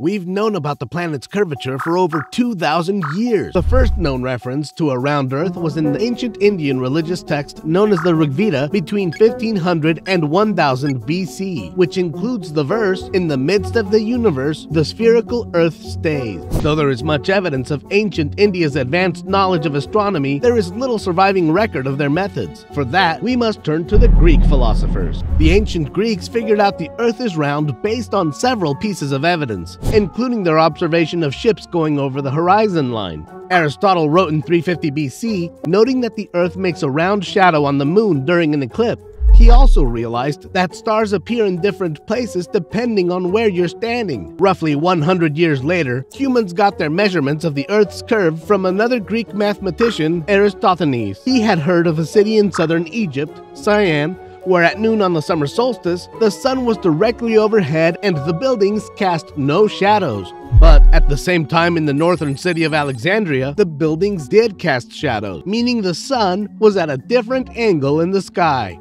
We've known about the planet's curvature for over 2,000 years. The first known reference to a round Earth was in the ancient Indian religious text known as the Rigveda between 1500 and 1000 BC, which includes the verse, In the midst of the universe, the spherical Earth stays. Though there is much evidence of ancient India's advanced knowledge of astronomy, there is little surviving record of their methods. For that, we must turn to the Greek philosophers. The ancient Greeks figured out the Earth is round based on several pieces of evidence including their observation of ships going over the horizon line. Aristotle wrote in 350 BC, noting that the Earth makes a round shadow on the moon during an eclipse. He also realized that stars appear in different places depending on where you're standing. Roughly 100 years later, humans got their measurements of the Earth's curve from another Greek mathematician, Eratosthenes. He had heard of a city in southern Egypt, Syene, where at noon on the summer solstice, the sun was directly overhead and the buildings cast no shadows. But at the same time in the northern city of Alexandria, the buildings did cast shadows, meaning the sun was at a different angle in the sky.